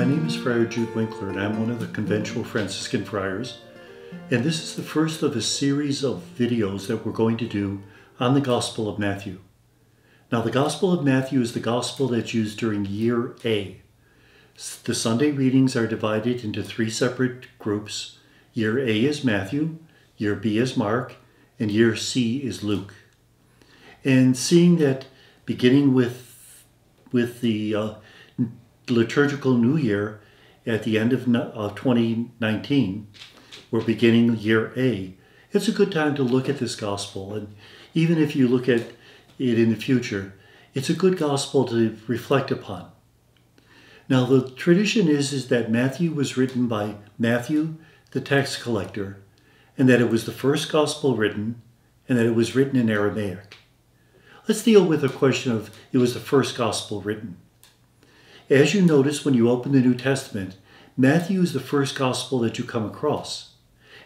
My name is Friar Jude Winkler, and I'm one of the conventual Franciscan friars. And this is the first of a series of videos that we're going to do on the Gospel of Matthew. Now, the Gospel of Matthew is the Gospel that's used during year A. The Sunday readings are divided into three separate groups. Year A is Matthew, year B is Mark, and year C is Luke. And seeing that beginning with, with the uh, liturgical new year at the end of, of uh, 2019, we're beginning year A. It's a good time to look at this gospel. And even if you look at it in the future, it's a good gospel to reflect upon. Now, the tradition is, is that Matthew was written by Matthew, the tax collector, and that it was the first gospel written, and that it was written in Aramaic. Let's deal with the question of it was the first gospel written. As you notice when you open the New Testament, Matthew is the first gospel that you come across.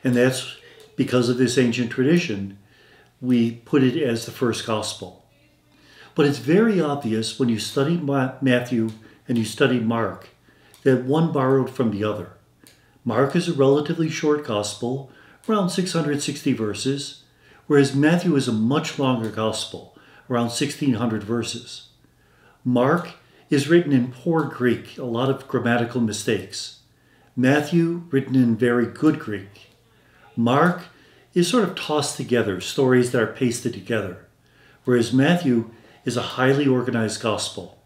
And that's because of this ancient tradition, we put it as the first gospel. But it's very obvious when you study Matthew and you study Mark that one borrowed from the other. Mark is a relatively short gospel, around 660 verses, whereas Matthew is a much longer gospel, around 1600 verses. Mark is written in poor Greek, a lot of grammatical mistakes. Matthew, written in very good Greek. Mark is sort of tossed together, stories that are pasted together, whereas Matthew is a highly organized gospel.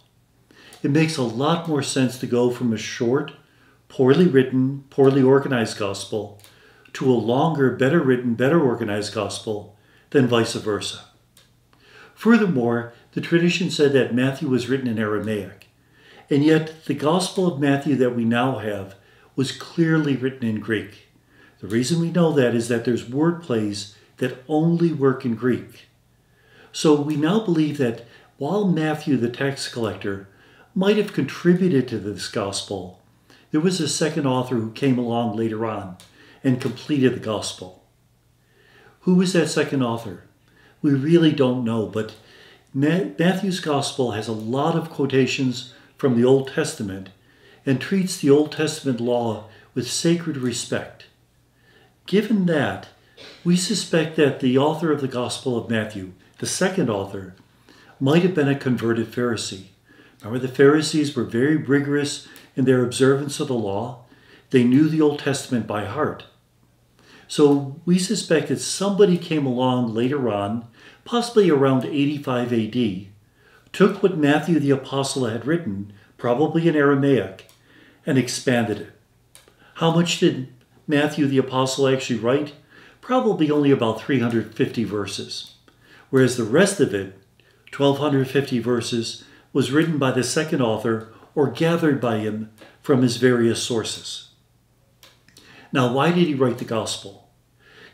It makes a lot more sense to go from a short, poorly written, poorly organized gospel to a longer, better written, better organized gospel than vice versa. Furthermore, the tradition said that Matthew was written in Aramaic, and yet the Gospel of Matthew that we now have was clearly written in Greek. The reason we know that is that there's word plays that only work in Greek. So we now believe that while Matthew, the tax collector, might have contributed to this gospel, there was a second author who came along later on and completed the gospel. Who was that second author? We really don't know, but Matthew's Gospel has a lot of quotations from the Old Testament and treats the Old Testament law with sacred respect. Given that, we suspect that the author of the Gospel of Matthew, the second author, might have been a converted Pharisee. Remember, the Pharisees were very rigorous in their observance of the law. They knew the Old Testament by heart. So we suspect that somebody came along later on possibly around 85 AD, took what Matthew the Apostle had written, probably in Aramaic, and expanded it. How much did Matthew the Apostle actually write? Probably only about 350 verses, whereas the rest of it, 1250 verses, was written by the second author or gathered by him from his various sources. Now, why did he write the Gospel?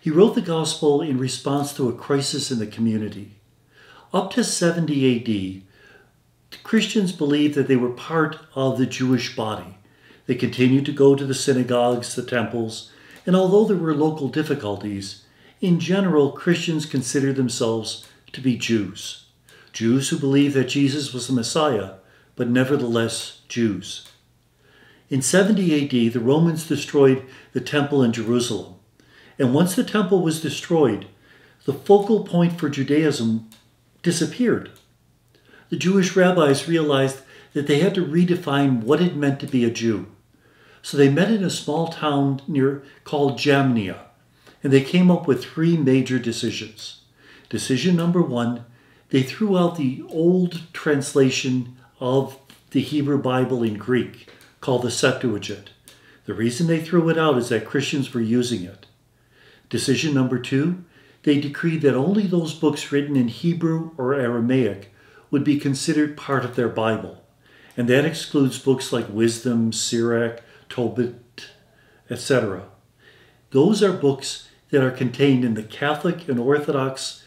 He wrote the gospel in response to a crisis in the community. Up to 70 AD, Christians believed that they were part of the Jewish body. They continued to go to the synagogues, the temples, and although there were local difficulties, in general, Christians considered themselves to be Jews. Jews who believed that Jesus was the Messiah, but nevertheless Jews. In 70 AD, the Romans destroyed the temple in Jerusalem. And once the temple was destroyed, the focal point for Judaism disappeared. The Jewish rabbis realized that they had to redefine what it meant to be a Jew. So they met in a small town near called Jamnia, and they came up with three major decisions. Decision number one, they threw out the old translation of the Hebrew Bible in Greek, called the Septuagint. The reason they threw it out is that Christians were using it. Decision number two, they decreed that only those books written in Hebrew or Aramaic would be considered part of their Bible. And that excludes books like Wisdom, Sirach, Tobit, etc. Those are books that are contained in the Catholic and Orthodox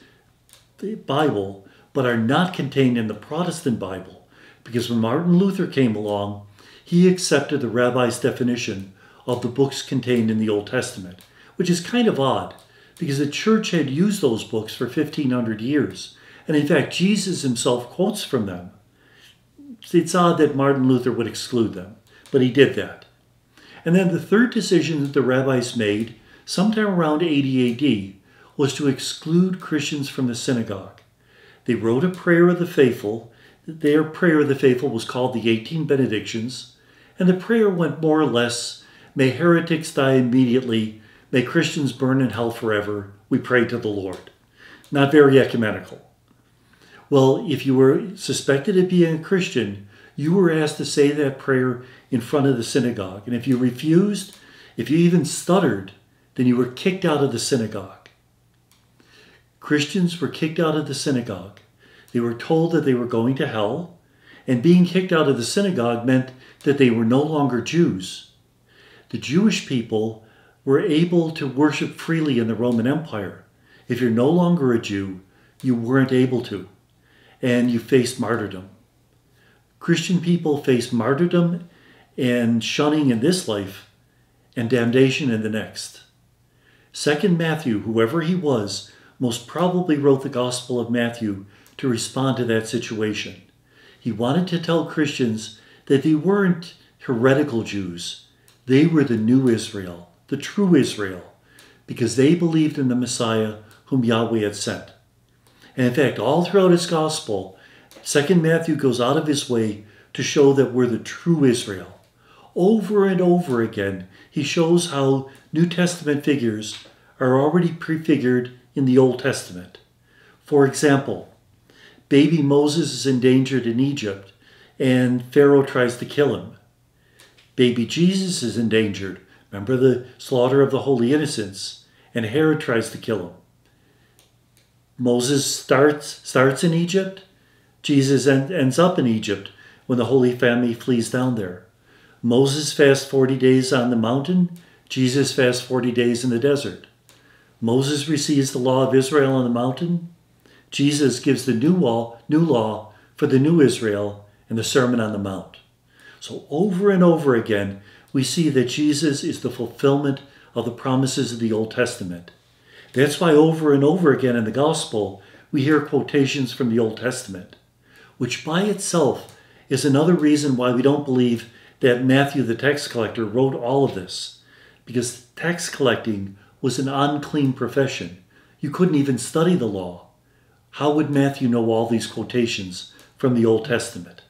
Bible, but are not contained in the Protestant Bible. Because when Martin Luther came along, he accepted the rabbi's definition of the books contained in the Old Testament which is kind of odd because the church had used those books for 1500 years. And in fact, Jesus himself quotes from them. It's odd that Martin Luther would exclude them, but he did that. And then the third decision that the rabbis made, sometime around 80 AD, was to exclude Christians from the synagogue. They wrote a prayer of the faithful. Their prayer of the faithful was called the 18 Benedictions, and the prayer went more or less May heretics die immediately, may Christians burn in hell forever, we pray to the Lord. Not very ecumenical. Well, if you were suspected of being a Christian, you were asked to say that prayer in front of the synagogue. And if you refused, if you even stuttered, then you were kicked out of the synagogue. Christians were kicked out of the synagogue. They were told that they were going to hell, and being kicked out of the synagogue meant that they were no longer Jews. The Jewish people were able to worship freely in the Roman Empire. If you're no longer a Jew, you weren't able to, and you faced martyrdom. Christian people face martyrdom and shunning in this life and damnation in the next. Second Matthew, whoever he was, most probably wrote the Gospel of Matthew to respond to that situation. He wanted to tell Christians that they weren't heretical Jews. They were the new Israel, the true Israel, because they believed in the Messiah whom Yahweh had sent. And in fact, all throughout his gospel, Second Matthew goes out of his way to show that we're the true Israel. Over and over again, he shows how New Testament figures are already prefigured in the Old Testament. For example, baby Moses is endangered in Egypt and Pharaoh tries to kill him. Baby Jesus is endangered. Remember the slaughter of the holy innocents, and Herod tries to kill him. Moses starts starts in Egypt. Jesus en- ends up in Egypt when the Holy Family flees down there. Moses fasts 40 days on the mountain. Jesus fasts 40 days in the desert. Moses receives the law of Israel on the mountain. Jesus gives the new law, new law for the new Israel in the Sermon on the Mount. So over and over again, we see that Jesus is the fulfillment of the promises of the Old Testament. That's why over and over again in the Gospel, we hear quotations from the Old Testament, which by itself is another reason why we don't believe that Matthew the tax collector wrote all of this, because tax collecting was an unclean profession. You couldn't even study the law. How would Matthew know all these quotations from the Old Testament?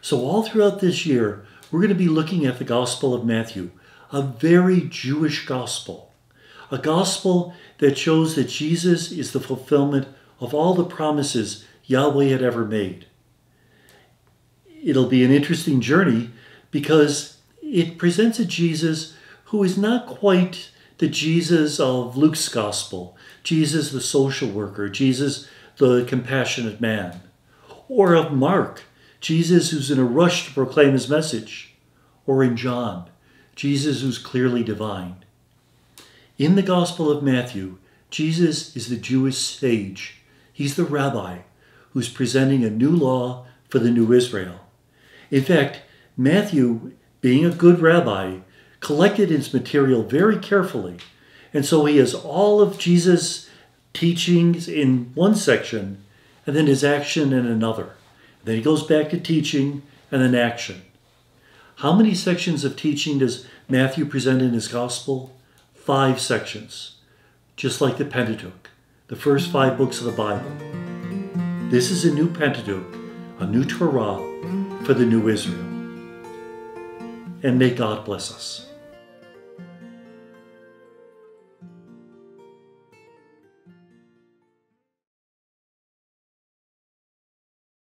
So, all throughout this year, we're going to be looking at the Gospel of Matthew, a very Jewish gospel, a gospel that shows that Jesus is the fulfillment of all the promises Yahweh had ever made. It'll be an interesting journey because it presents a Jesus who is not quite the Jesus of Luke's gospel, Jesus the social worker, Jesus the compassionate man, or of Mark, Jesus who's in a rush to proclaim his message, or in John, Jesus who's clearly divine. In the Gospel of Matthew, Jesus is the Jewish sage. He's the rabbi who's presenting a new law for the new Israel. In fact, Matthew, being a good rabbi, collected his material very carefully. And so he has all of Jesus' teachings in one section and then his action in another. Then he goes back to teaching and then action. How many sections of teaching does Matthew present in his gospel? Five sections, just like the Pentateuch, the first five books of the Bible. This is a new Pentateuch, a new Torah for the new Israel. And may God bless us.